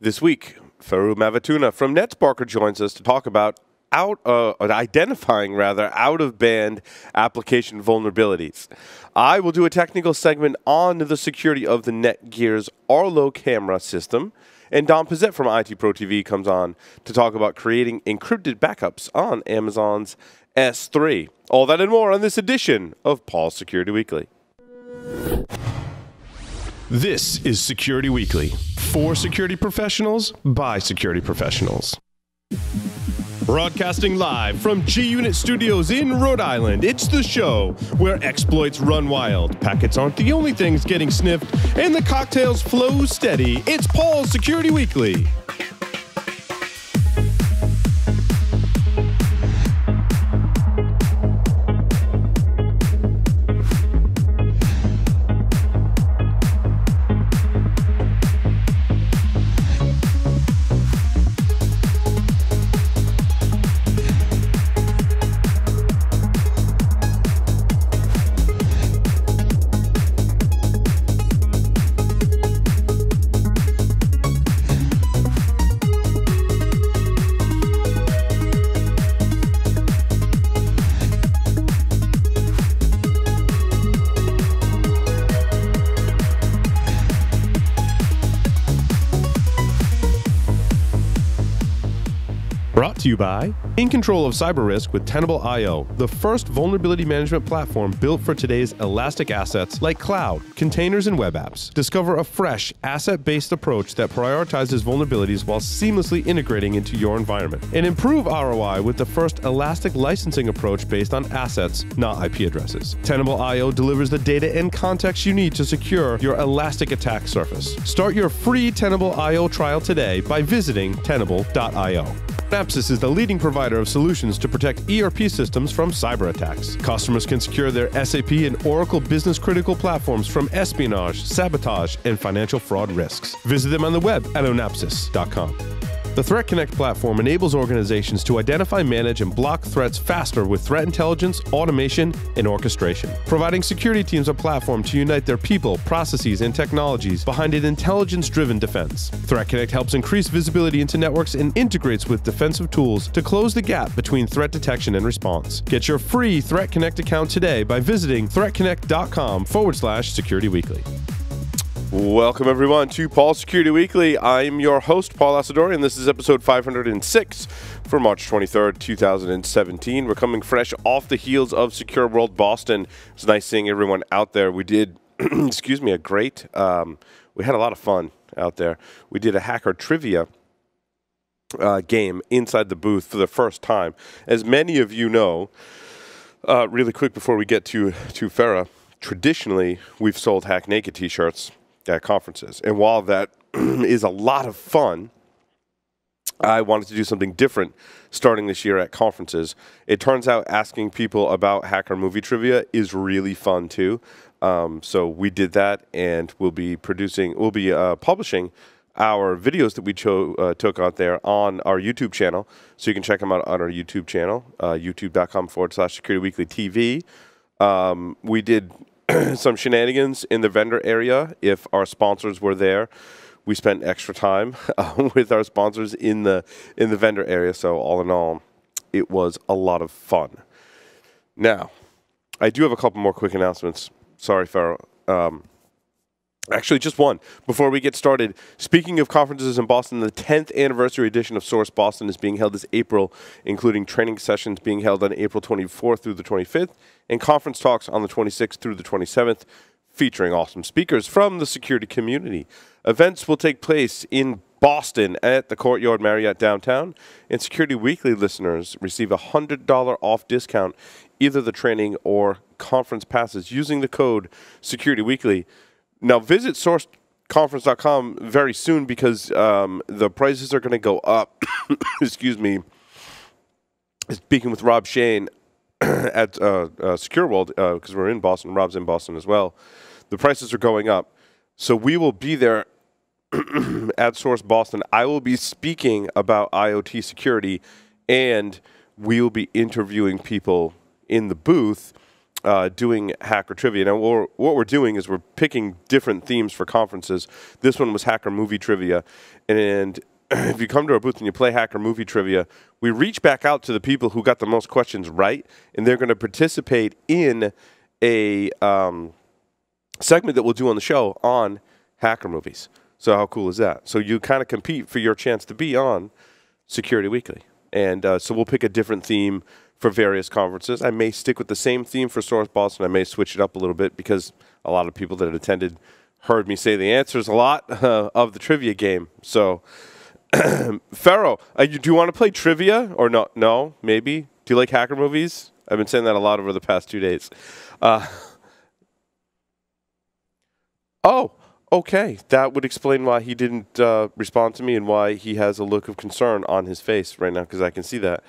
This week, Ferruh Mavituna from NetSparker joins us to talk about out uh, identifying rather out of band application vulnerabilities. I will do a technical segment on the security of the Netgear's Arlo camera system. And Don Pezet from IT Pro TV comes on to talk about creating encrypted backups on Amazon's S3. All that and more on this edition of Paul's Security Weekly. This is Security Weekly for security professionals by security professionals. Broadcasting live from G Unit Studios in Rhode Island, it's the show where exploits run wild, packets aren't the only things getting sniffed, and the cocktails flow steady. It's Paul's Security Weekly. Brought to you by In Control of Cyber Risk with Tenable.io, the first vulnerability management platform built for today's elastic assets like cloud, containers, and web apps. Discover a fresh, asset based approach that prioritizes vulnerabilities while seamlessly integrating into your environment. And improve ROI with the first elastic licensing approach based on assets, not IP addresses. Tenable.io delivers the data and context you need to secure your elastic attack surface. Start your free Tenable.io trial today by visiting Tenable.io. Onapsis is the leading provider of solutions to protect ERP systems from cyber attacks. Customers can secure their SAP and Oracle business critical platforms from espionage, sabotage, and financial fraud risks. Visit them on the web at onapsis.com. The Threat Connect platform enables organizations to identify, manage, and block threats faster with threat intelligence, automation, and orchestration, providing security teams a platform to unite their people, processes, and technologies behind an intelligence driven defense. Threat Connect helps increase visibility into networks and integrates with defensive tools to close the gap between threat detection and response. Get your free Threat Connect account today by visiting threatconnect.com forward slash security weekly. Welcome, everyone, to Paul Security Weekly. I'm your host, Paul Asadoorian, and this is episode 506 for March 23rd, 2017. We're coming fresh off the heels of Secure World Boston. It's nice seeing everyone out there. We did, excuse me, a great, um, we had a lot of fun out there. We did a hacker trivia. Uh, game inside the booth for the first time. As many of you know, uh, really quick before we get to to Ferruh, traditionally we've sold Hack Naked T-shirts at conferences. And while that is a lot of fun, I wanted to do something different starting this year at conferences. It turns out asking people about hacker movie trivia is really fun too. Um, so we did that, and we'll be producing, we'll be uh, publishing our videos that we cho- uh, took out there on our YouTube channel. So you can check them out on our YouTube channel, uh, youtube.com forward slash security weekly TV. Um, we did some shenanigans in the vendor area if our sponsors were there. We spent extra time uh, with our sponsors in the in the vendor area. So all in all, it was a lot of fun. Now, I do have a couple more quick announcements. Sorry, Ferruh. Um, Actually, just one. Before we get started, speaking of conferences in Boston, the 10th anniversary edition of Source Boston is being held this April, including training sessions being held on April 24th through the 25th, and conference talks on the 26th through the 27th, featuring awesome speakers from the security community. Events will take place in Boston at the Courtyard Marriott downtown, and Security Weekly listeners receive a $100 off discount, either the training or conference passes, using the code Security Weekly. Now visit sourceconference.com very soon because um, the prices are going to go up. Excuse me. Speaking with Rob Shane at uh, uh, Secure World because uh, we're in Boston. Rob's in Boston as well. The prices are going up, so we will be there at Source Boston. I will be speaking about IoT security, and we will be interviewing people in the booth uh, doing hacker trivia. Now, what we're, what we're doing is we're picking different themes for conferences. This one was hacker movie trivia, and if you come to our booth and you play hacker movie trivia, we reach back out to the people who got the most questions right, and they're going to participate in a um, segment that we'll do on the show on hacker movies. So how cool is that? So you kind of compete for your chance to be on Security Weekly, and uh, so we'll pick a different theme for various conferences. I may stick with the same theme for Source Boston. I may switch it up a little bit because a lot of people that attended heard me say the answers a lot uh, of the trivia game. So, Ferruh, uh, do you want to play trivia or no? No, maybe. Do you like hacker movies? I've been saying that a lot over the past two days. Uh, oh, okay. That would explain why he didn't uh, respond to me and why he has a look of concern on his face right now because I can see that.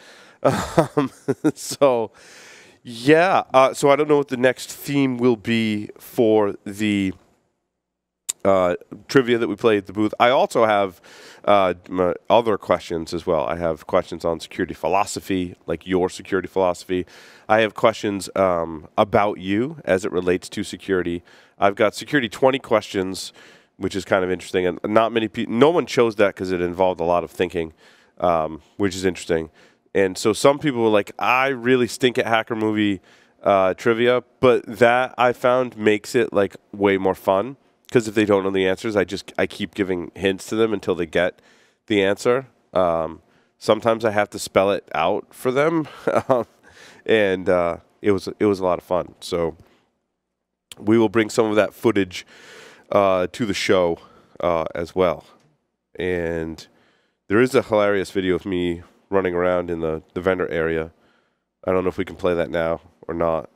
Um, so, yeah. Uh, so I don't know what the next theme will be for the uh, trivia that we play at the booth. I also have uh, other questions as well. I have questions on security philosophy, like your security philosophy. I have questions um, about you as it relates to security. I've got security 20 questions, which is kind of interesting. And not many people, no one chose that because it involved a lot of thinking, um, which is interesting. And so some people were like, I really stink at hacker movie uh, trivia, but that I found makes it like way more fun because if they don't know the answers, I just I keep giving hints to them until they get the answer. Um, sometimes I have to spell it out for them, and uh, it was it was a lot of fun. So we will bring some of that footage uh, to the show uh, as well, and there is a hilarious video of me running around in the, the vendor area. I don't know if we can play that now or not.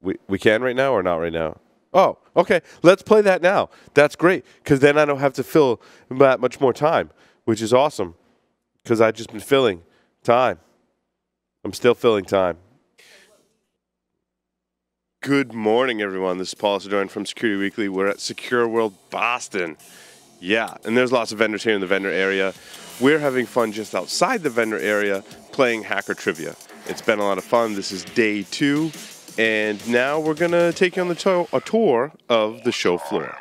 We we can right now or not right now. Oh, okay. Let's play that now. That's great because then I don't have to fill that much more time, which is awesome because I've just been filling time. I'm still filling time. Good morning, everyone. This is Paul Asadoorian from Security Weekly. We're at Secure World Boston. Yeah, and there's lots of vendors here in the vendor area. We're having fun just outside the vendor area playing hacker trivia. It's been a lot of fun. This is day two, and now we're going to take you on the to- a tour of the show floor.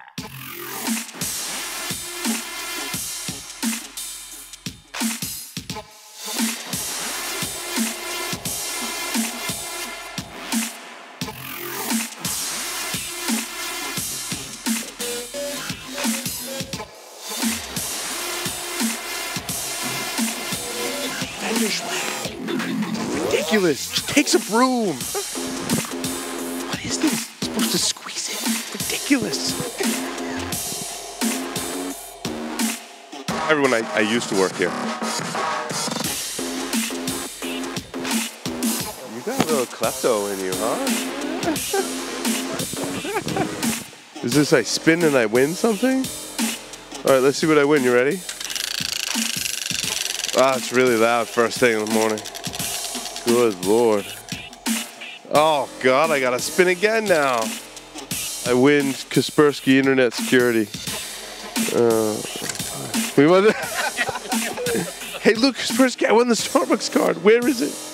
Ridiculous. Just takes a broom. What is this? It's supposed to squeeze it. Ridiculous. Everyone, I, I used to work here. You got a little klepto in you, huh? is this I spin and I win something? All right, let's see what I win. You ready? Ah, it's really loud first thing in the morning. Good lord. Oh god, I gotta spin again now. I win Kaspersky Internet Security. Uh, we won. the hey, look, Kaspersky, I won the Starbucks card. Where is it?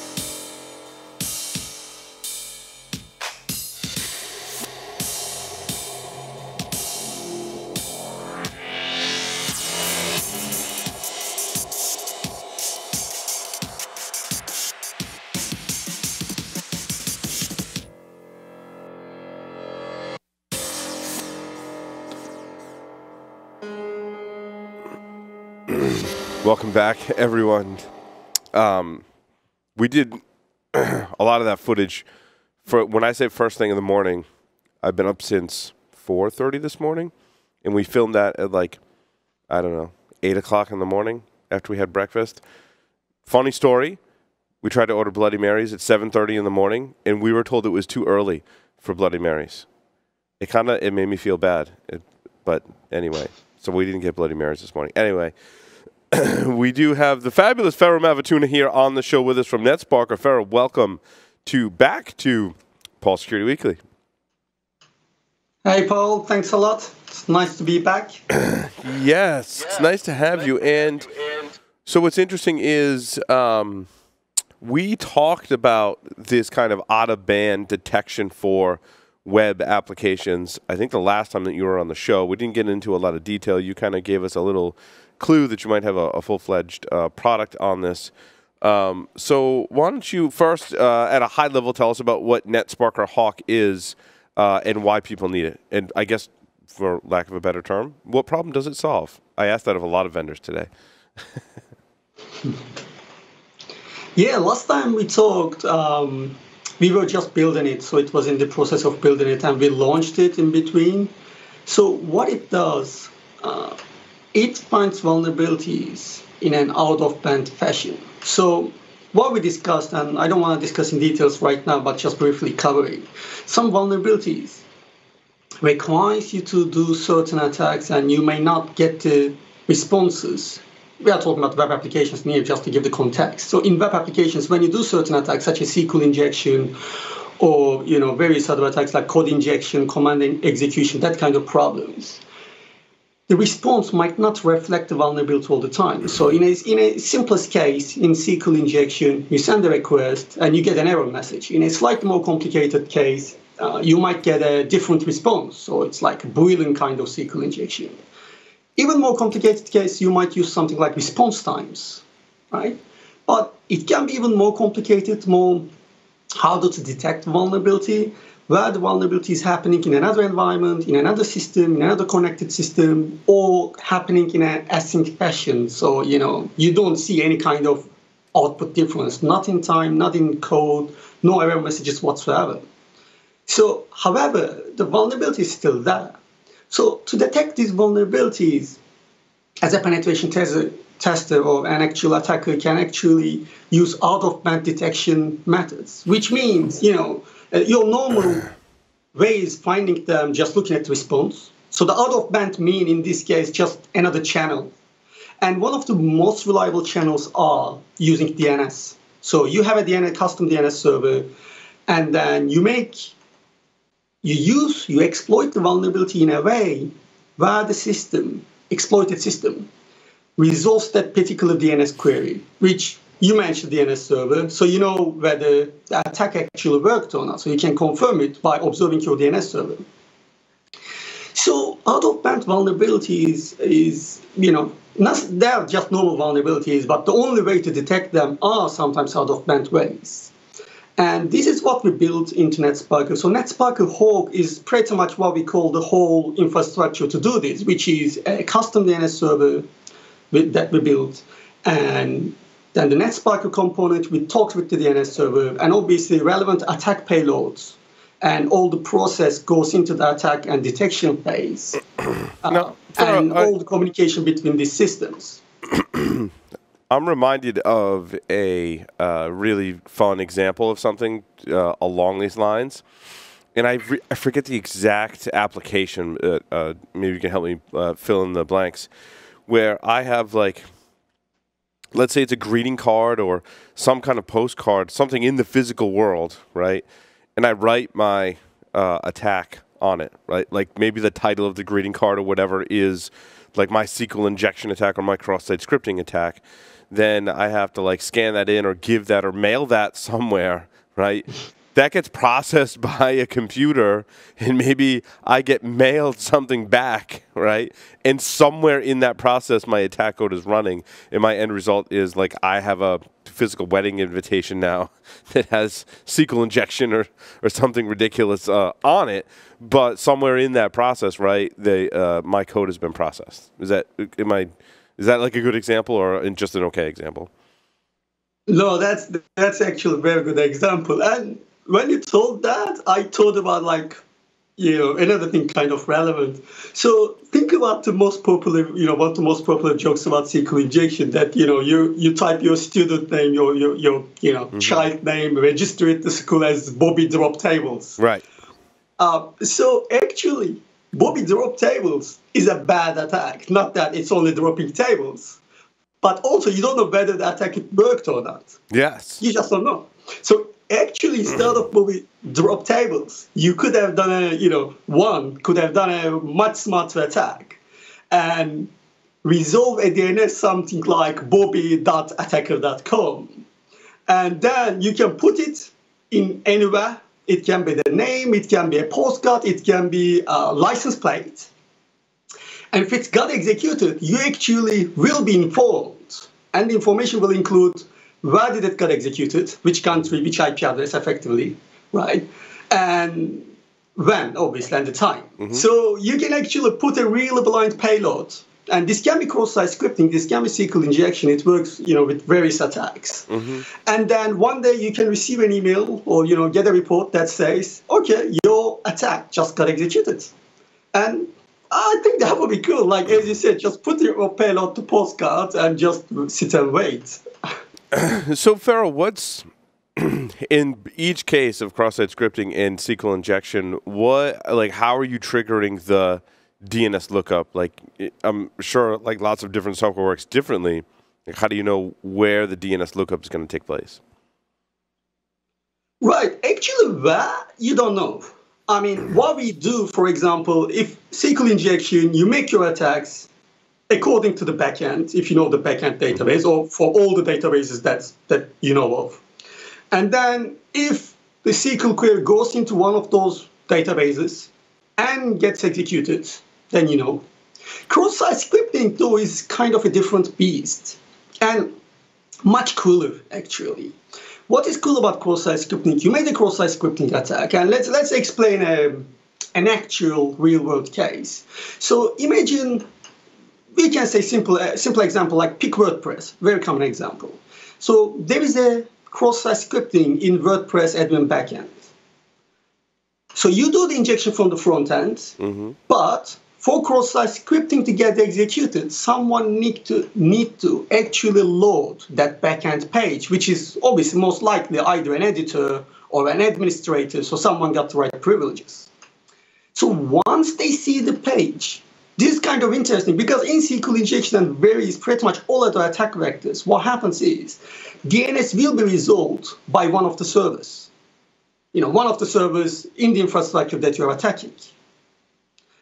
Welcome back, everyone. Um, we did a lot of that footage. For when I say first thing in the morning, I've been up since four thirty this morning, and we filmed that at like I don't know eight o'clock in the morning after we had breakfast. Funny story: we tried to order Bloody Marys at seven thirty in the morning, and we were told it was too early for Bloody Marys. It kind of it made me feel bad, it, but anyway, so we didn't get Bloody Marys this morning. Anyway. we do have the fabulous Ferruh Mavituna here on the show with us from NetSparker. Ferruh, welcome to back to Paul Security Weekly. Hey, Paul. Thanks a lot. It's nice to be back. yes, it's nice to have you. And so, what's interesting is um, we talked about this kind of out of band detection for web applications. I think the last time that you were on the show, we didn't get into a lot of detail. You kind of gave us a little clue that you might have a, a full fledged uh, product on this. Um, so why don't you first, uh, at a high level, tell us about what NetSparker Hawk is uh, and why people need it, and I guess, for lack of a better term, what problem does it solve? I asked that of a lot of vendors today. yeah, last time we talked, um, we were just building it, so it was in the process of building it, and we launched it in between. So what it does, uh, it finds vulnerabilities in an out-of-band fashion. So what we discussed, and I don't want to discuss in details right now, but just briefly covering some vulnerabilities requires you to do certain attacks, and you may not get the responses we are talking about web applications here just to give the context. So in web applications, when you do certain attacks such as SQL injection or you know various other attacks like code injection, command execution, that kind of problems, the response might not reflect the vulnerability all the time. So in a, in a simplest case, in SQL injection, you send a request and you get an error message. In a slightly more complicated case, uh, you might get a different response. So it's like a Boolean kind of SQL injection. Even more complicated case, you might use something like response times, right? But it can be even more complicated, more harder to detect vulnerability, where the vulnerability is happening in another environment, in another system, in another connected system, or happening in an async fashion. So, you know, you don't see any kind of output difference, not in time, not in code, no error messages whatsoever. So, however, the vulnerability is still there. So to detect these vulnerabilities, as a penetration tester, tester or an actual attacker can actually use out-of-band detection methods, which means, you know, Uh, your normal way is finding them just looking at the response. So the out-of-band mean in this case just another channel. And one of the most reliable channels are using DNS. So you have a DNS custom DNS server, and then you make you use, you exploit the vulnerability in a way where the system, exploited system, resolves that particular DNS query, which you mentioned the DNS server, so you know whether the attack actually worked or not. So you can confirm it by observing your DNS server. So out-of-band vulnerabilities is, you know, not, they're just normal vulnerabilities, but the only way to detect them are sometimes out-of-band ways. And this is what we built into NetSparker. So NetSparker Hawk is pretty much what we call the whole infrastructure to do this, which is a custom DNS server with, that we built. And then the next NetSparker component, we talked with the DNS server, and obviously relevant attack payloads. And all the process goes into the attack and detection phase. Uh, no, and all the communication between these systems. I'm reminded of a uh, really fun example of something uh, along these lines. And I, re- I forget the exact application. Uh, uh maybe you can help me uh, fill in the blanks. Where I have, like, let's say it's a greeting card or some kind of postcard, something in the physical world, right? And I write my uh, attack on it, right? Like maybe the title of the greeting card or whatever is like my SQL injection attack or my cross-site scripting attack then I have to like scan that in or give that or mail that somewhere, right? That gets processed by a computer and maybe I get mailed something back, right? And somewhere in that process my attack code is running and my end result is like I have a physical wedding invitation now that has SQL injection or, or something ridiculous uh, on it, but somewhere in that process, right, the uh, my code has been processed. Is that am I is that like a good example or just an okay example? No, that's that's actually a very good example. And when you told that, I thought about like, you know, another thing kind of relevant. So think about the most popular, you know, one of the most popular jokes about SQL injection that, you know, you you type your student name, your your, your you know, mm-hmm. child name, register it the school as Bobby Drop Tables. Right. Uh, so actually, Bobby drop tables is a bad attack. Not that it's only dropping tables, but also you don't know whether the attack worked or not. Yes. You just don't know. So actually, instead of Bobby drop tables, you could have done a, you know, one could have done a much smarter attack and resolve a DNS something like bobby.attacker.com and then you can put it in anywhere. It can be the name, it can be a postcard, it can be a license plate. And if it's got executed, you actually will be informed, and the information will include where did it get executed, which country, which IP address, effectively, right? And when, obviously, and the time. Mm-hmm. So you can actually put a really blind payload and this can be cross-site scripting. This can be SQL injection. It works, you know, with various attacks. Mm-hmm. And then one day you can receive an email or you know get a report that says, "Okay, your attack just got executed," and I think that would be cool. Like as you said, just put your payload to postcards and just sit and wait. so, Ferruh, what's in each case of cross-site scripting and SQL injection? What like how are you triggering the DNS lookup? Like, eh, I'm sure like lots of different software works differently. Like, how do you know where the DNS lookup is going to take place? Right. Actually, that you don't know. I mean, what we do, for example, if SQL injection, you make your attacks according to the backend, if you know the backend database, or for all the databases that that you know of. And then if the SQL query goes into one of those databases and gets executed, then you know. Cross-site scripting, though, is kind of a different beast and much cooler, actually. What is cool about cross-site scripting? You made a cross-site scripting attack, and let's let's explain a, um, an actual real-world case. So imagine we can say simple uh, simple example like pick WordPress, very common example. So there is a cross-site scripting in WordPress admin backend. So you do the injection from the front end, mm-hmm. but for cross-site scripting to get executed, someone need to need to actually load that backend page, which is obviously most likely either an editor or an administrator, so someone got the right privileges. So once they see the page, this is kind of interesting because in SQL injection varies pretty much all other attack vectors, what happens is DNS will be resolved by one of the servers. You know, one of the servers in the infrastructure that you're attacking.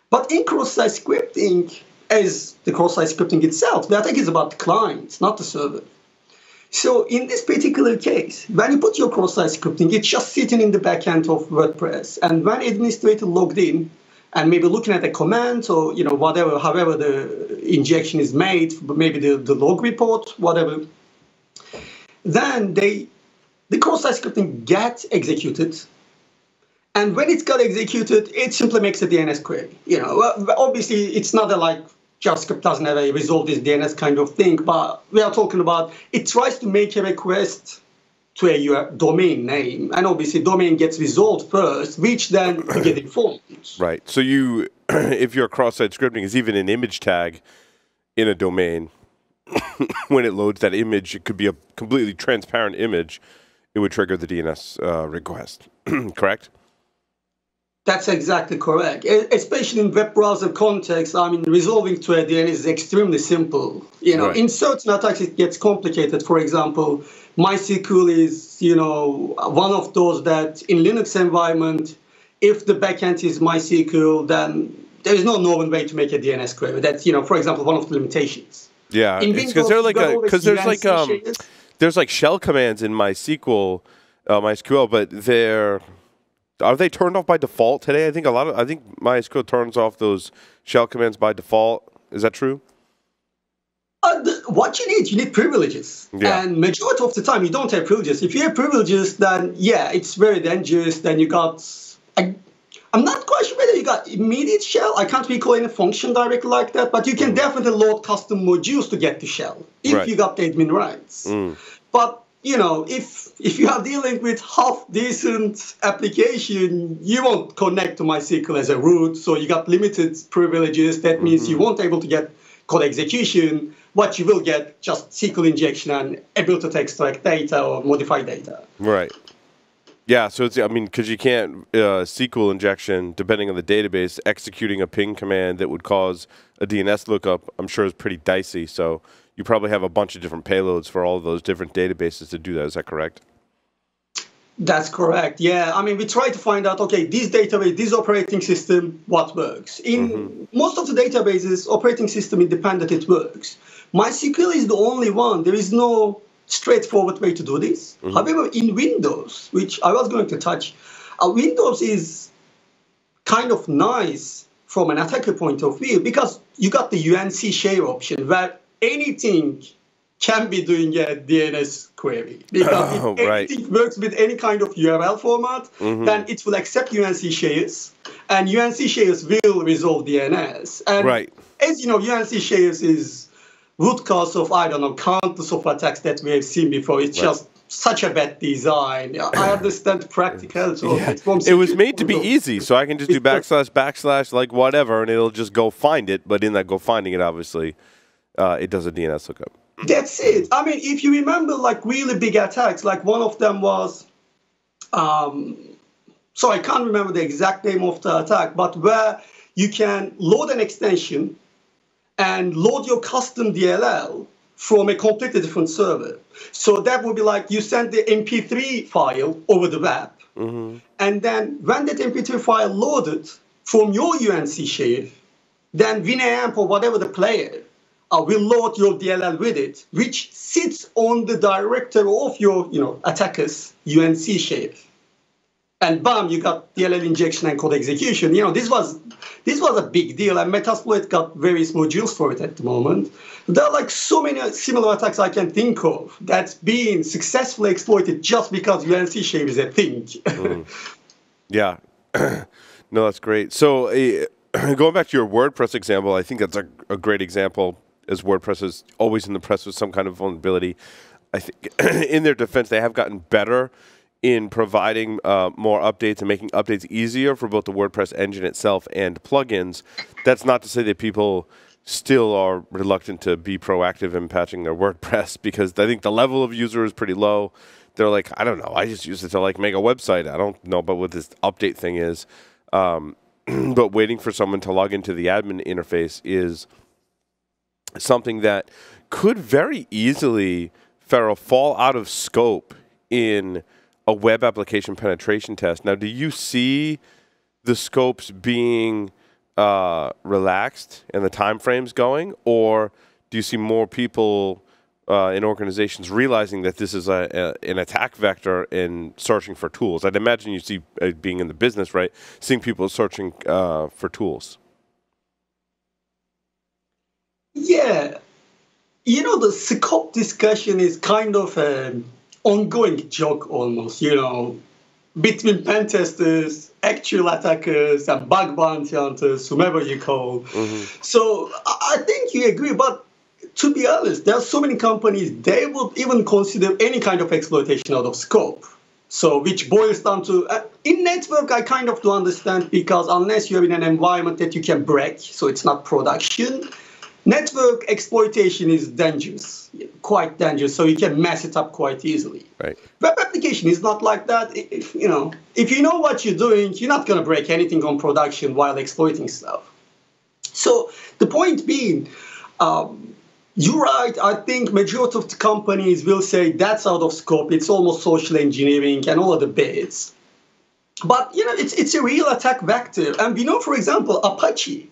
But in cross-site scripting, as the cross-site scripting itself, the attack is about the client, not the server. So in this particular case, when you put your cross-site scripting, it's just sitting in the backend of WordPress. And when administrator logged in and maybe looking at the command or you know whatever, however the injection is made, maybe the, the log report, whatever, then they the cross-site scripting gets executed and when it's got executed, it simply makes a DNS query. You know, obviously it's not a like JavaScript doesn't have a resolve this DNS kind of thing, but we are talking about it tries to make a request to a your domain name, and obviously domain gets resolved first, which then you get informed. Right. So you, if your cross-site scripting is even an image tag in a domain, when it loads that image, it could be a completely transparent image. It would trigger the DNS uh, request. Correct. That's exactly correct. Especially in web browser context, I mean, resolving to a DNS is extremely simple. You know, right. in certain attacks, it gets complicated. For example, MySQL is, you know, one of those that in Linux environment, if the backend is MySQL, then there is no known way to make a DNS query. That's, you know, for example, one of the limitations. Yeah, because they're like because there's like um there's like shell commands in MySQL, uh, MySQL, but they're are they turned off by default today? I think a lot of I think MySQL turns off those shell commands by default. Is that true? Uh, the, what you need, you need privileges. Yeah. And majority of the time, you don't have privileges. If you have privileges, then yeah, it's very dangerous. Then you got. I, I'm not quite sure whether you got immediate shell. I can't recall any function directly like that, but you can mm. definitely load custom modules to get to shell if right. you got the admin rights. Mm. But you know, if if you are dealing with half decent application, you won't connect to MySQL as a root, so you got limited privileges. That means mm-hmm. you won't able to get code execution. What you will get just SQL injection and ability to extract data or modify data. Right. Yeah, so it's I mean because you can't uh, SQL injection depending on the database executing a ping command that would cause a DNS lookup. I'm sure is pretty dicey. So you probably have a bunch of different payloads for all of those different databases to do that. Is that correct? That's correct. Yeah, I mean, we try to find out. Okay, this database, this operating system, what works? In mm-hmm. most of the databases, operating system independent, it works. MySQL is the only one. There is no straightforward way to do this. Mm-hmm. However, in Windows, which I was going to touch, uh, Windows is kind of nice from an attacker point of view because you got the UNC share option where anything can be doing a DNS query. Because oh, if right. anything works with any kind of URL format, mm-hmm. then it will accept UNC shares, and UNC shares will resolve DNS. And right. as you know, UNC shares is root cause of, I don't know, countless of attacks that we have seen before. It's right. just such a bad design. I understand practicality. Yeah. It, it was made to be easy, so I can just do backslash backslash like whatever, and it'll just go find it. But in that go finding it, obviously, uh, it does a DNS lookup. That's it. I mean, if you remember, like really big attacks, like one of them was, um, so I can't remember the exact name of the attack, but where you can load an extension and load your custom DLL from a completely different server. So that would be like you send the MP3 file over the web, mm-hmm. and then when that MP3 file loaded from your UNC share, then Winamp or whatever the player uh, will load your DLL with it, which sits on the directory of your, you know, attacker's UNC share. And bam, you got DLL injection and code execution. You know, this was this was a big deal, and Metasploit got various modules for it at the moment. There are like so many similar attacks I can think of that's being successfully exploited just because UNC share is a thing. mm. Yeah, no, that's great. So. Uh, going back to your WordPress example, I think that's a, a great example as WordPress is always in the press with some kind of vulnerability. I think in their defense, they have gotten better in providing uh, more updates and making updates easier for both the WordPress engine itself and plugins. That's not to say that people still are reluctant to be proactive in patching their WordPress because I think the level of user is pretty low. They're like, I don't know, I just use it to like make a website. I don't know about what this update thing is. Um, but waiting for someone to log into the admin interface is – something that could very easily, Ferruh, fall out of scope in a web application penetration test. Now, do you see the scopes being uh, relaxed and the time frames going, or do you see more people uh, in organizations realizing that this is a, a, an attack vector and searching for tools? I'd imagine you see uh, being in the business, right, seeing people searching uh, for tools. Yeah, you know, the scope discussion is kind of an ongoing joke almost, you know, between pentesters, actual attackers, and bug bounty hunters, whomever you call. Mm-hmm. So I think you agree, but to be honest, there are so many companies, they would even consider any kind of exploitation out of scope. So, which boils down to uh, in network, I kind of do understand because unless you're in an environment that you can break, so it's not production, network exploitation is dangerous, quite dangerous. So you can mess it up quite easily. Right. Web application is not like that. If, you know, if you know what you're doing, you're not going to break anything on production while exploiting stuff. So the point being, um, you're right. I think majority of the companies will say that's out of scope. It's almost social engineering and all of the bits. But you know, it's it's a real attack vector, and we know, for example, Apache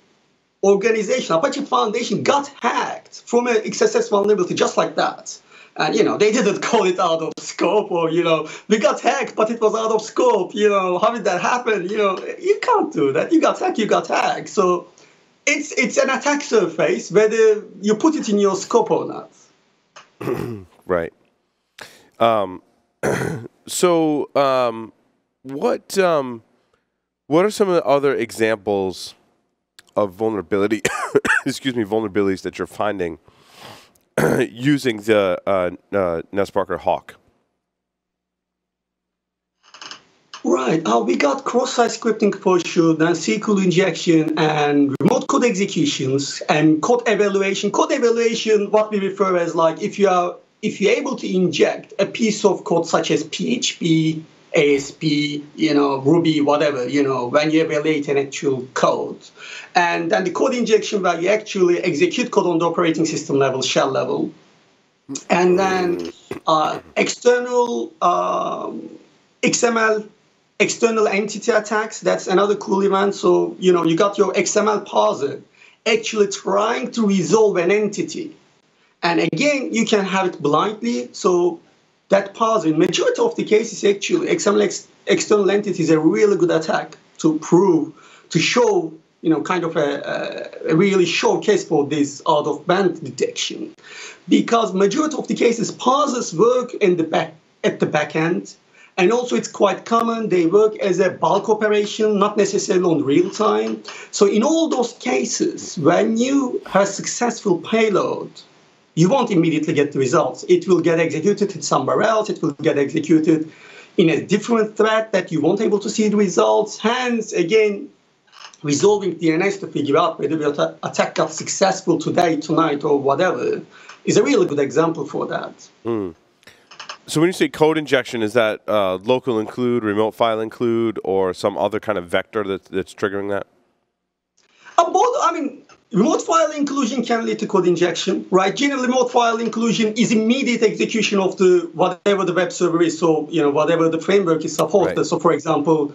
organization, Apache Foundation, got hacked from an XSS vulnerability just like that. And you know, they didn't call it out of scope or you know, we got hacked, but it was out of scope. You know, how did that happen? You know, you can't do that. You got hacked, you got hacked. So it's it's an attack surface whether you put it in your scope or not. right. Um, so um, what um, what are some of the other examples? Of vulnerability, excuse me, vulnerabilities that you're finding using the uh, uh, NetSparker Hawk? Right. Uh, we got cross-site scripting for sure, then SQL injection and remote code executions and code evaluation. Code evaluation, what we refer as like if you are if you're able to inject a piece of code such as PHP, ASP, you know, Ruby, whatever, you know, when you evaluate an actual code. And then the code injection where you actually execute code on the operating system level, shell level. And then uh, external um, XML, external entity attacks, that's another cool event. So, you know, you got your XML parser actually trying to resolve an entity And again, you can have it blindly. So that pass in majority of the cases, actually, external, ex- external entity is a really good attack to prove, to show, you know, kind of a, a, really showcase for this out of band detection. Because majority of the cases, parsers work in the back at the back end. And also, it's quite common. They work as a bulk operation, not necessarily on real time. So, in all those cases, when you have successful payload, you won't immediately get the results. It will get executed somewhere else. It will get executed in a different thread that you won't able to see the results. Hence, again, resolving DNS to figure out whether the attack got successful today, tonight, or whatever is a really good example for that. Mm. So when you say code injection, is that uh, local include, remote file include, or some other kind of vector that, that's triggering that? Uh, both. I mean, remote file inclusion can lead to code injection, right? Generally, remote file inclusion is immediate execution of the whatever the web server is. So you know whatever the framework is supported. Right. So for example,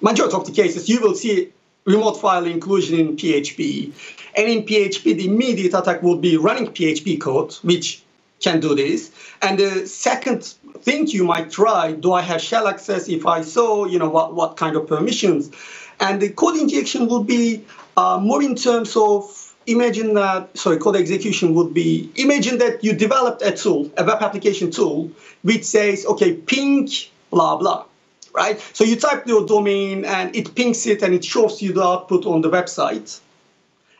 majority of the cases you will see remote file inclusion in PHP, and in PHP the immediate attack would be running PHP code, which can do this. And the second thing you might try, do I have shell access? If I so, you know, what, what kind of permissions? And the code injection would be uh, more in terms of imagine that, sorry, code execution would be, imagine that you developed a tool, a web application tool, which says, okay, ping, blah, blah, right? So you type your domain and it pings it and it shows you the output on the website.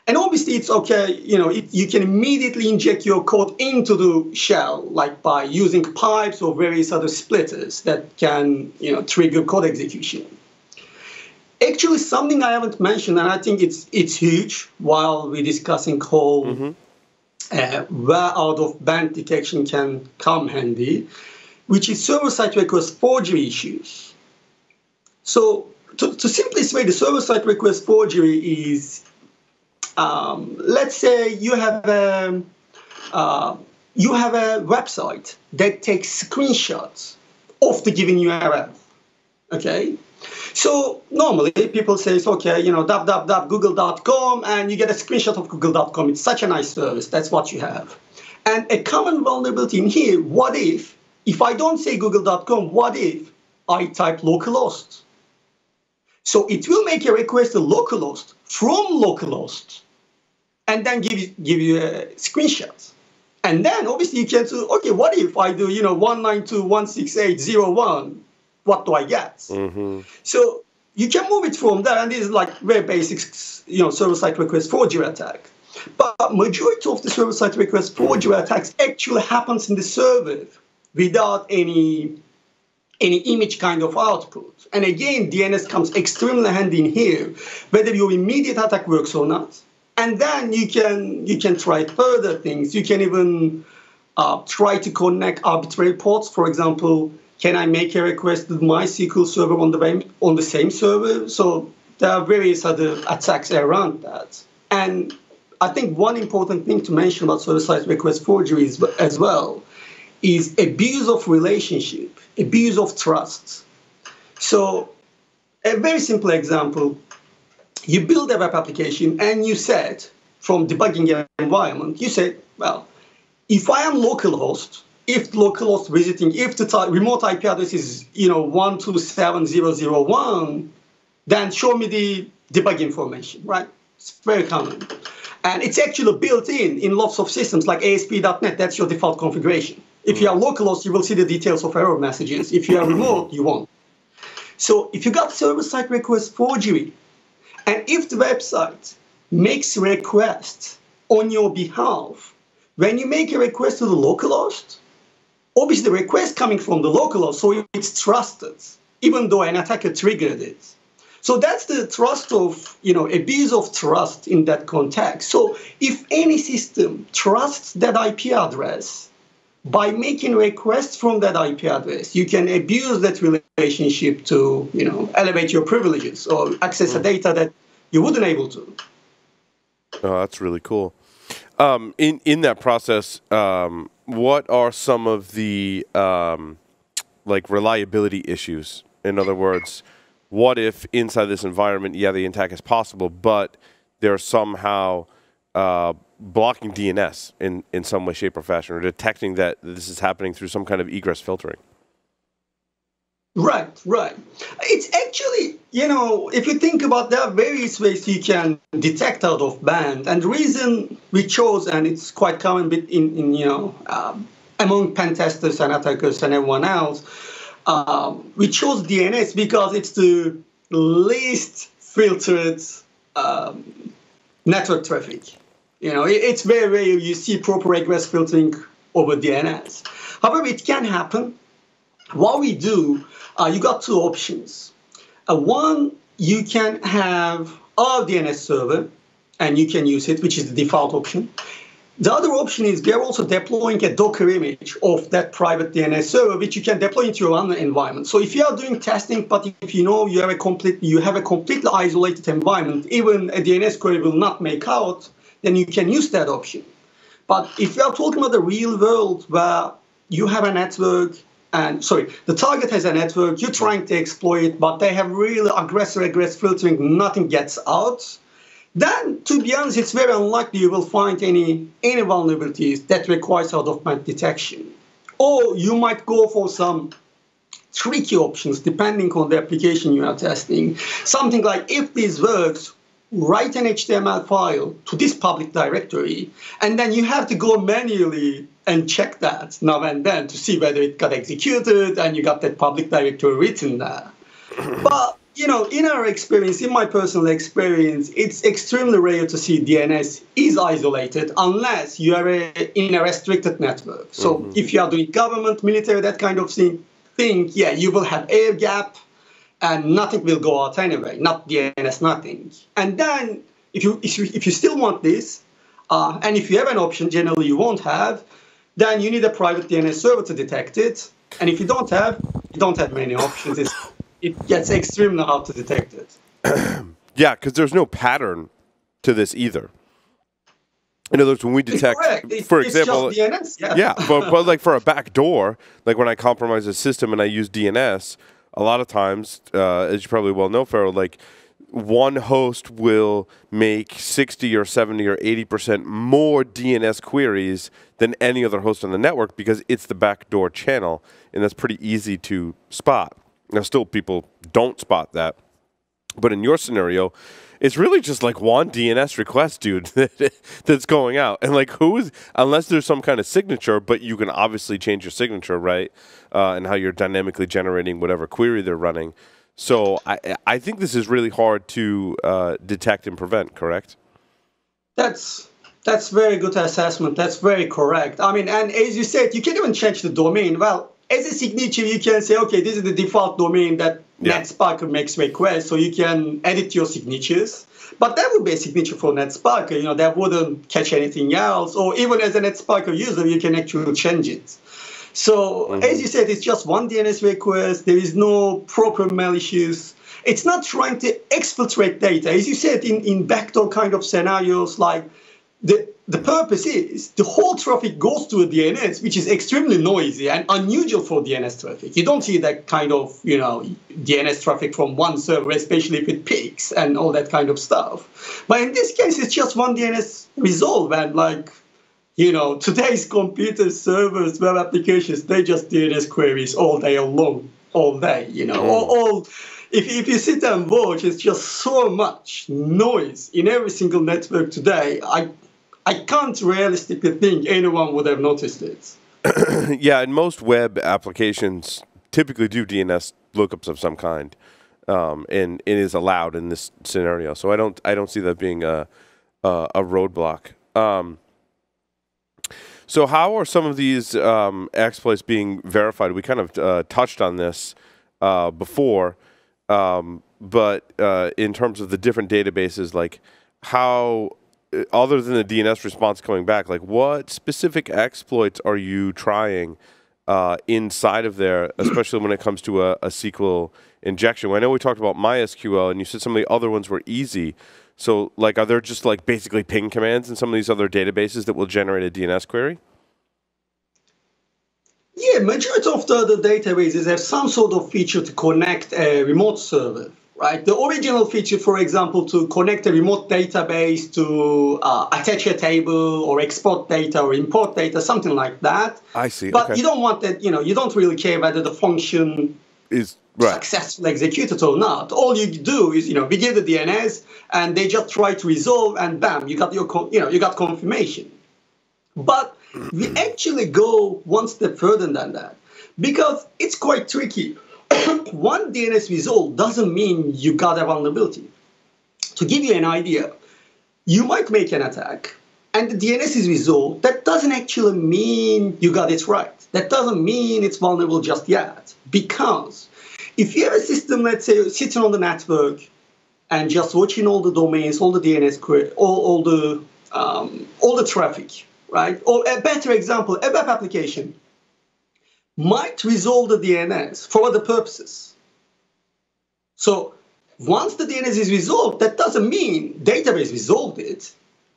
And obviously, it's okay. You know, it, you can immediately inject your code into the shell, like by using pipes or various other splitters that can, you know, trigger code execution. Actually, something I haven't mentioned, and I think it's it's huge while we're discussing how mm-hmm. uh, where out of band detection can come handy, which is server-side request forgery issues. So to, to simplify, the server-side request forgery is um, let's say you have a uh, you have a website that takes screenshots of the given URL. Okay, so normally people say, okay, you know, www.google.com, and you get a screenshot of google.com. It's such a nice service. That's what you have. And a common vulnerability in here, what if, if I don't say google.com, what if I type localhost? So it will make a request to localhost from localhost and then give you, give you a screenshot. And then obviously you can say, okay, what if I do, you know, 192.168.0.1? What do I get? Mm-hmm. So you can move it from there, and this is like very basic, you know, server-side request forgery attack. But majority of the server-side request forgery attacks actually happens in the server without any any image kind of output. And again, DNS comes extremely handy in here, whether your immediate attack works or not and then you can you can try further things. You can even uh, try to connect arbitrary ports. For example, can I make a request to my SQL server on the on the same server? So there are various other attacks around that. And I think one important thing to mention about server-side request forgery is, as well is abuse of relationship, abuse of trust. So a very simple example you build a web application and you said from debugging environment, you said, well, if I am localhost, if localhost visiting, if the remote IP address is you know one two seven zero zero one, then show me the debug information, right? It's very common. And it's actually built in in lots of systems like ASP.NET. That's your default configuration. If you are mm. localhost, you will see the details of error messages. If you are mm. remote, you won't. So if you got server-side request forgery, and if the website makes requests on your behalf, when you make a request to the localhost, obviously the request coming from the localhost, so it's trusted, even though an attacker triggered it. So that's the trust of, you know, abuse of trust in that context. So if any system trusts that IP address, by making requests from that IP address, you can abuse that relationship to, you know, elevate your privileges or access the mm. data that you wouldn't able to. Oh, that's really cool. Um, in in that process, um, what are some of the um, like reliability issues? In other words, what if inside this environment, yeah, the attack is possible, but they're somehow uh, blocking DNS in, in some way, shape, or fashion, or detecting that this is happening through some kind of egress filtering. Right, right. It's actually, you know, if you think about there are various ways you can detect out of band. And the reason we chose, and it's quite common in, in you know, um, among pen testers and attackers and everyone else, um, we chose DNS because it's the least filtered um, network traffic. You know, it's very rare you see proper egress filtering over DNS. However, it can happen. What we do, uh, you got two options. Uh, one, you can have our DNS server and you can use it, which is the default option. The other option is they're also deploying a Docker image of that private DNS server, which you can deploy into your own environment. So if you are doing testing, but if you know you have a complete you have a completely isolated environment, even a DNS query will not make out, then you can use that option. But if you are talking about the real world where you have a network and sorry, the target has a network, you're mm. trying to exploit it, but they have really aggressive aggressive filtering, nothing gets out then to be honest, it's very unlikely you will find any any vulnerabilities that requires out of band detection. Or you might go for some tricky options depending on the application you are testing. Something like if this works, write an HTML file to this public directory, and then you have to go manually and check that now and then to see whether it got executed and you got that public directory written there. but you know, in our experience, in my personal experience, it's extremely rare to see DNS is isolated unless you are a, in a restricted network. So mm-hmm. if you are doing government, military, that kind of thing, thing, yeah, you will have air gap and nothing will go out anyway, not DNS, nothing. And then if you if you, if you still want this, uh, and if you have an option, generally you won't have, then you need a private DNS server to detect it. And if you don't have, you don't have many options. It's it gets extremely hard to detect it. yeah, because there's no pattern to this either. In other words, when we detect, for example, DNS, yeah, yeah but, but like for a back door, like when I compromise a system and I use DNS, a lot of times, uh, as you probably well know, Ferruh, like one host will make 60 or 70 or 80% more DNS queries than any other host on the network because it's the backdoor channel, and that's pretty easy to spot. Now, still, people don't spot that. But in your scenario, it's really just like one DNS request, dude, that's going out. And like, who is, unless there's some kind of signature, but you can obviously change your signature, right? Uh, and how you're dynamically generating whatever query they're running. So I, I think this is really hard to uh, detect and prevent, correct? That's that's very good assessment. That's very correct. I mean, and as you said, you can't even change the domain. Well, as a signature, you can say, okay, this is the default domain that yeah. NetSparker makes request, so you can edit your signatures. But that would be a signature for NetSparker, you know, that wouldn't catch anything else. Or even as a NetSparker user, you can actually change it. So mm-hmm. as you said, it's just one DNS request. There is no proper malicious. It's not trying to exfiltrate data. As you said, in, in backdoor kind of scenarios, like the the purpose is the whole traffic goes to a DNS, which is extremely noisy and unusual for DNS traffic. You don't see that kind of, you know, DNS traffic from one server, especially if it peaks and all that kind of stuff. But in this case, it's just one DNS resolve and like, you know, today's computer servers, web applications, they just DNS queries all day long, all day, you know, all, all if, if you sit and watch, it's just so much noise in every single network today. I I can't realistically think anyone would have noticed it. yeah, and most web applications typically do DNS lookups of some kind, um, and it is allowed in this scenario. So I don't I don't see that being a a, a roadblock. Um, so how are some of these um, exploits being verified? We kind of uh, touched on this uh, before, um, but uh, in terms of the different databases, like how other than the DNS response coming back, like what specific exploits are you trying uh, inside of there, especially when it comes to a, a SQL injection? Well, I know we talked about MySQL, and you said some of the other ones were easy. So, like, are there just like basically ping commands in some of these other databases that will generate a DNS query? Yeah, majority of the other databases have some sort of feature to connect a remote server right? The original feature, for example, to connect a remote database to uh, attach a table or export data or import data, something like that. I see. But okay. you don't want that, you know, you don't really care whether the function is right. successfully executed or not. All you do is, you know, we give the DNS and they just try to resolve and bam, you got your, you know, you got confirmation. But we actually go one step further than that because it's quite tricky. one DNS result doesn't mean you got a vulnerability. To give you an idea, you might make an attack and the DNS is resolved. That doesn't actually mean you got it right. That doesn't mean it's vulnerable just yet. Because if you have a system, let's say, sitting on the network and just watching all the domains, all the DNS, all, all the um, all the traffic, right? Or a better example, a web application might resolve the DNS for other purposes. So once the DNS is resolved, that doesn't mean database resolved it.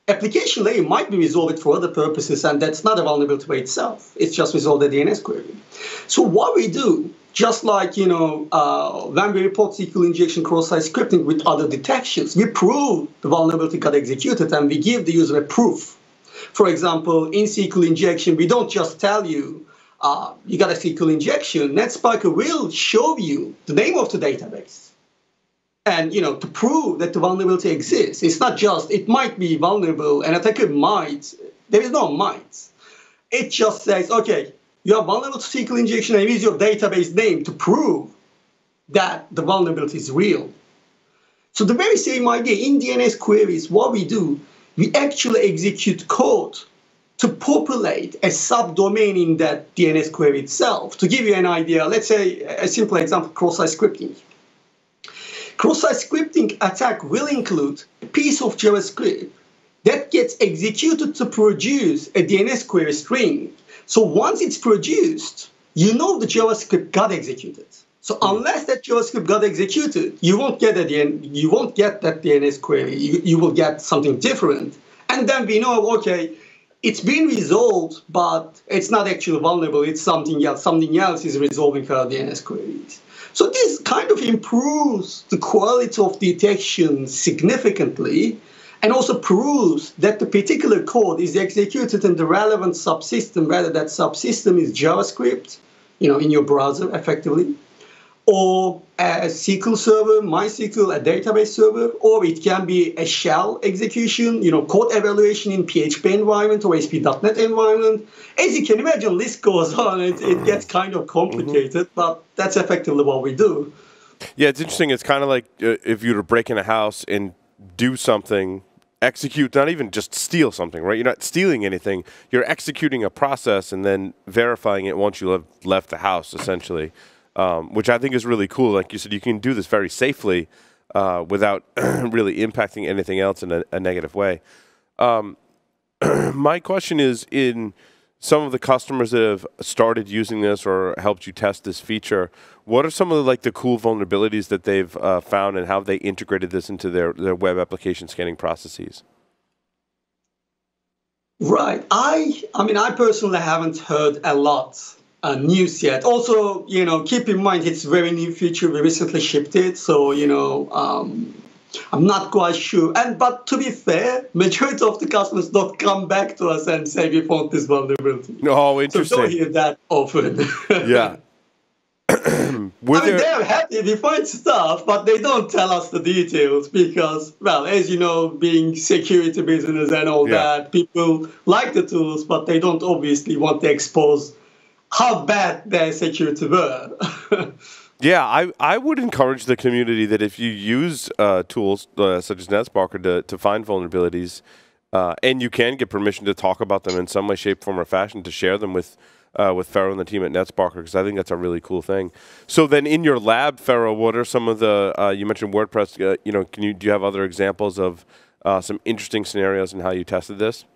Application layer might be resolved for other purposes, and that's not a vulnerability by itself. It's just resolved the DNS query. So what we do, just like you know, uh, when we report SQL injection cross-site scripting with other detections, we prove the vulnerability got executed, and we give the user a proof. For example, in SQL injection, we don't just tell you uh, you got a SQL injection. NetSparker will show you the name of the database and you know to prove that the vulnerability exists it's not just it might be vulnerable an attacker might there is no might it just says okay you are vulnerable to sql injection and use your database name to prove that the vulnerability is real. So the very same idea in dns queries what we do we actually execute code to populate a subdomain in that dns query itself. To give you an idea let's say a simple example cross-site scripting. Cross-site scripting attack will include a piece of JavaScript that gets executed to produce a DNS query string. So once it's produced, you know the JavaScript got executed. So mm-hmm. unless that JavaScript got executed, you won't get DN, you won't get that DNS query. You, you will get something different. And then we know, okay, it's been resolved, but it's not actually vulnerable. It's something else. Something else is resolving our DNS queries. So this kind of improves the quality of detection significantly and also proves that the particular code is executed in the relevant subsystem, whether that subsystem is JavaScript, you know, in your browser effectively, or a SQL server, MySQL, a database server, or it can be a shell execution, you know, code evaluation in PHP environment or ASP.NET environment. As you can imagine, list goes on. It, it gets kind of complicated, mm-hmm. but that's effectively what we do. Yeah, it's interesting. It's kind of like uh, if you were to break in a house and do something, execute, not even just steal something, right? You're not stealing anything. You're executing a process and then verifying it once you have left the house, essentially um, which I think is really cool. Like you said, you can do this very safely uh, without really impacting anything else in a, a negative way. Um, my question is in some of the customers that have started using this or helped you test this feature, what are some of the, like the cool vulnerabilities that they've uh, found and how they integrated this into their, their web application scanning processes? Right. I I mean I personally haven't heard a lot uh, news yet. Also, you know, keep in mind it's very new feature. We recently shipped it, so you know, um, I'm not quite sure. And but to be fair, majority of the customers don't come back to us and say we found this vulnerability. Oh, interesting. So don't hear that often. yeah. I mean, they're happy we find stuff, but they don't tell us the details because, well, as you know, being security business and all yeah. that, people like the tools, but they don't obviously want to expose how bad their security were. yeah, I, I would encourage the community that if you use uh, tools uh, such as NetSparker to, to find vulnerabilities, uh, and you can get permission to talk about them in some way, shape, form, or fashion, to share them with uh, with Ferruh and the team at NetSparker, because I think that's a really cool thing. So then, in your lab, Ferruh, what are some of the uh, you mentioned WordPress? Uh, you know, can you do you have other examples of some interesting scenarios and how you tested this?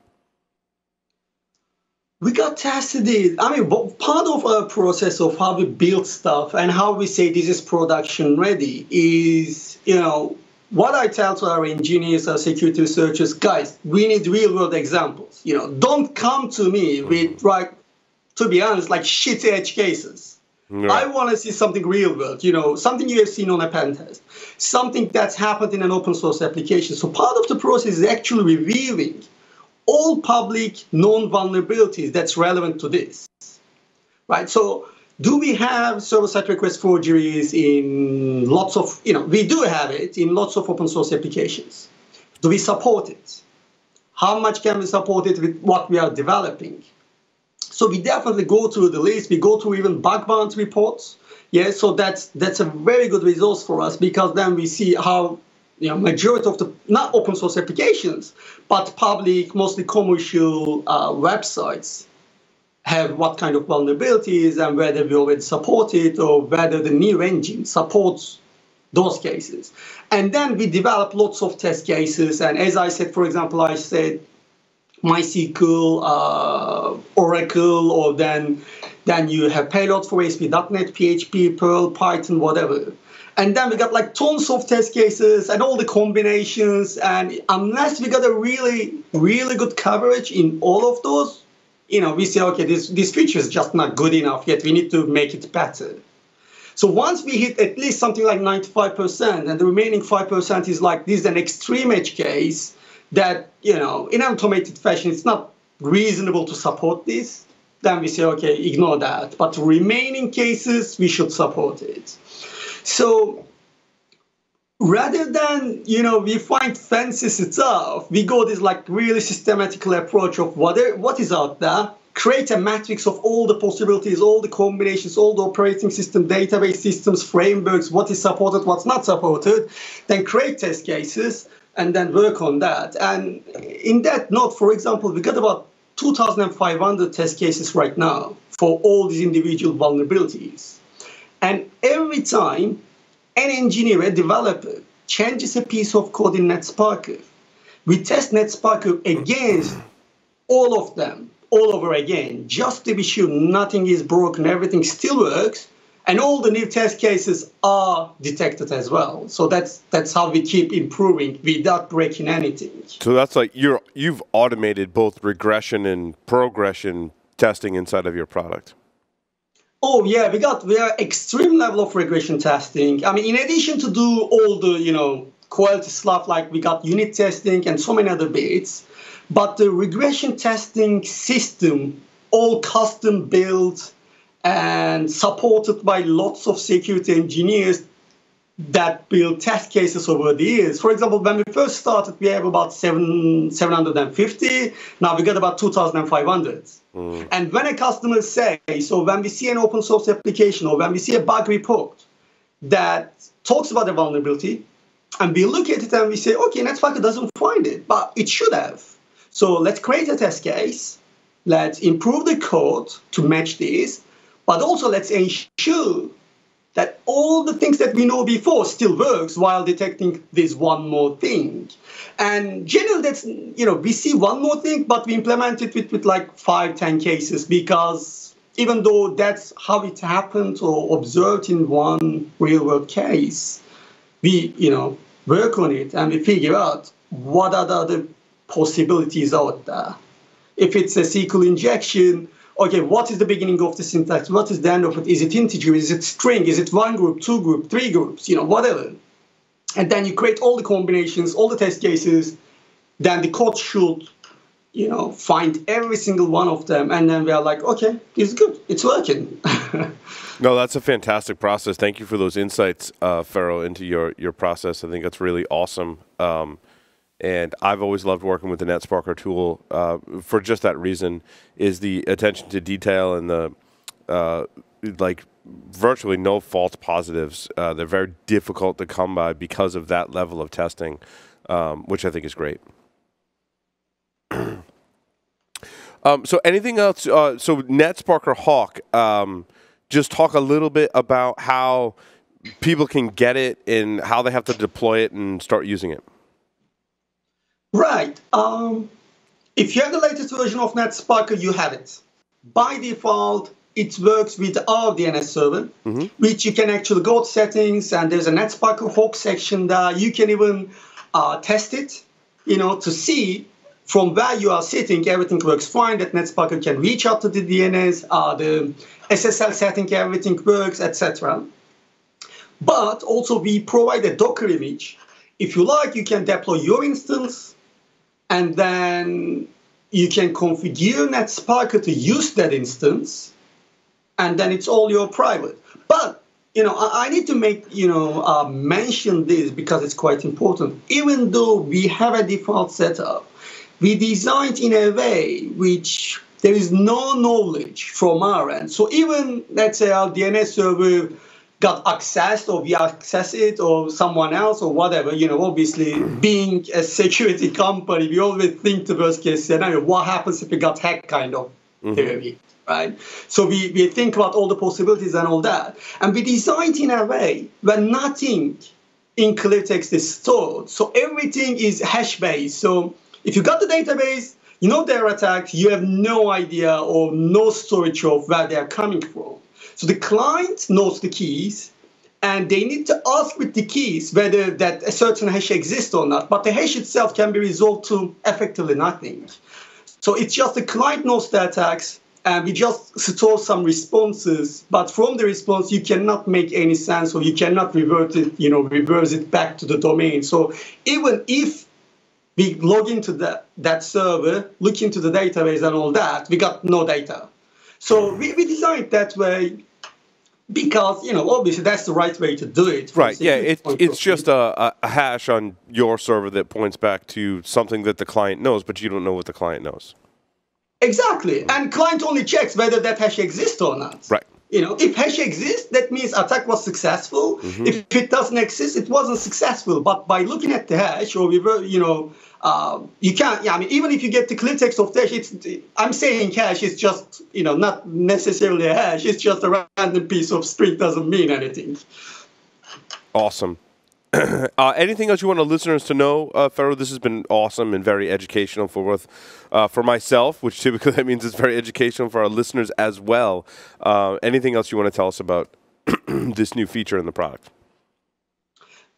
We got tested it. I mean, part of our process of how we build stuff and how we say this is production ready is, you know, what I tell to our engineers, our security researchers, guys, we need real world examples. You know, don't come to me with, right, to be honest, like shit edge cases. Right. I want to see something real world, you know, something you have seen on a pen test, something that's happened in an open source application. So part of the process is actually reviewing all public known vulnerabilities that's relevant to this, right? So do we have server-side request forgeries in lots of, you know, we do have it in lots of open source applications. Do we support it? How much can we support it with what we are developing? So we definitely go through the list. We go through even bug bounty reports. Yeah, so that's that's a very good resource for us because then we see how you know majority of the not open source applications, but public, mostly commercial uh, websites have what kind of vulnerabilities and whether we already support it or whether the new engine supports those cases. And then we develop lots of test cases. And as I said, for example, I said MySQL, uh, Oracle, or then then you have payloads for ASP.NET, PHP, Perl, Python, whatever. And then we got like tons of test cases and all the combinations. And unless we got a really, really good coverage in all of those, you know, we say, okay, this, this feature is just not good enough yet. We need to make it better. So once we hit at least something like 95%, and the remaining 5% is like this is an extreme edge case that, you know, in automated fashion, it's not reasonable to support this, then we say, okay, ignore that. But remaining cases, we should support it. So rather than you know we find fences itself we go this like really systematical approach of what, what is out there create a matrix of all the possibilities all the combinations all the operating system database systems frameworks what is supported what's not supported then create test cases and then work on that. And in that note for example we got about 2500 test cases right now for all these individual vulnerabilities and every time an engineer, a developer, changes a piece of code in NetSparker, we test NetSparker against all of them all over again, just to be sure nothing is broken, everything still works, and all the new test cases are detected as well. So that's that's how we keep improving without breaking anything. So that's like you're you've automated both regression and progression testing inside of your product. Oh yeah, we got we are extreme level of regression testing. I mean, in addition to do all the you know quality stuff like we got unit testing and so many other bits, but the regression testing system all custom built and supported by lots of security engineers that build test cases over the years. For example, when we first started, we have about seven, 750. Now we got about 2,500. Mm. And when a customer say, so when we see an open source application or when we see a bug report that talks about a vulnerability, and we look at it and we say, okay, NetSparker doesn't find it, but it should have. So let's create a test case. Let's improve the code to match this, but also let's ensure that all the things that we know before still works while detecting this one more thing. And generally, that's, you know, we see one more thing, but we implement it with, with like five, ten cases because even though that's how it happened or observed in one real world case, we, you know, work on it and we figure out what are the other possibilities out there. If it's a SQL injection, okay, what is the beginning of the syntax? What is the end of it? Is it integer? Is it string? Is it one group, two group, three groups? You know, whatever. And then you create all the combinations, all the test cases. Then the code should, you know, find every single one of them, and then we are like, okay, it's good, it's working. no, that's a fantastic process. Thank you for those insights, uh, into your your process. I think that's really awesome. Um, and I've always loved working with the NetSparker tool uh, for just that reason is the attention to detail and the uh, like virtually no false positives. Uh, they're very difficult to come by because of that level of testing, um, which I think is great. um, so anything else? Uh, so NetSparker Hawk, um, just talk a little bit about how people can get it and how they have to deploy it and start using it. Right. Um, if you have the latest version of NetSparker, you have it. By default, it works with our DNS server, mm-hmm. which you can actually go to settings and there's a NetSparker Hawk section that You can even uh, test it, you know, to see from where you are sitting, everything works fine. That NetSparker can reach out to the DNS, uh, the SSL setting, everything works, etc. But also we provide a Docker image. If you like, you can deploy your instance, and then you can configure NetSparker to use that instance, and then it's all your private. But you know, I, I need to make you know uh, mention this because it's quite important. Even though we have a default setup, we designed in a way which there is no knowledge from our end. So even let's say our DNS server got accessed or we access it or someone else or whatever, you know, obviously being a security company, we always think the worst case scenario, what happens if we got hacked kind of mm-hmm. theory right? So we, we think about all the possibilities and all that. And we designed in a way where nothing in clear text is stored. So everything is hash based. So if you got the database, you know they're attacked, you have no idea or no storage of where they're coming from. So the client knows the keys and they need to ask with the keys whether that a certain hash exists or not. But the hash itself can be resolved to effectively nothing. So it's just the client knows the attacks, and we just store some responses but from the response you cannot make any sense or you cannot revert it you know reverse it back to the domain so even if we log into that, that server look into the database and all that we got no data so we, we designed that way because you know obviously that's the right way to do it right yeah it, it's just a, a hash on your server that points back to something that the client knows but you don't know what the client knows Exactly. And client only checks whether that hash exists or not. Right. You know, if hash exists, that means attack was successful. Mm-hmm. If it doesn't exist, it wasn't successful. But by looking at the hash, or we were, you know, uh, you can't. Yeah, I mean, even if you get the clear text of the hash, it's. I'm saying hash is just, you know, not necessarily a hash. It's just a random piece of string. Doesn't mean anything. Awesome. uh, anything else you want our listeners to know, uh, This has been awesome and very educational for both uh, for myself, which typically that means it's very educational for our listeners as well. Uh, anything else you want to tell us about this new feature in the product?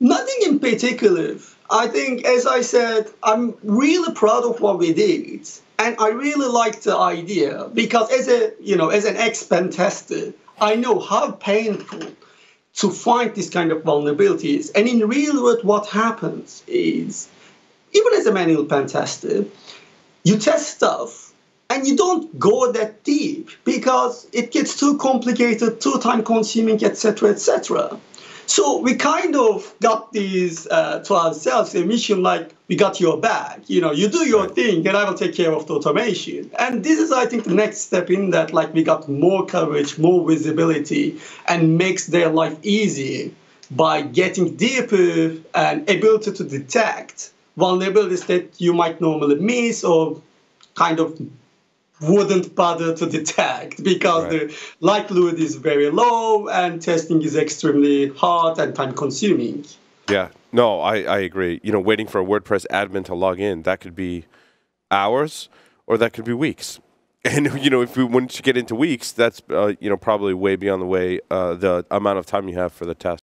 Nothing in particular. I think, as I said, I'm really proud of what we did, and I really like the idea because, as a you know, as an ex-pen tester, I know how painful to find this kind of vulnerabilities. And in real world, what happens is, even as a manual pen tester, you test stuff and you don't go that deep because it gets too complicated, too time consuming, etc., etc. So we kind of got these uh, to ourselves a mission like we got your back. You know, you do your thing, and I will take care of the automation. And this is, I think, the next step in that. Like we got more coverage, more visibility, and makes their life easier by getting deeper and ability to detect vulnerabilities that you might normally miss or kind of wouldn't bother to detect because right. the likelihood is very low and testing is extremely hard and time consuming. Yeah, no, I, I agree. You know, waiting for a WordPress admin to log in, that could be hours or that could be weeks. And you know, if we once you get into weeks, that's uh, you know probably way beyond the way uh, the amount of time you have for the test.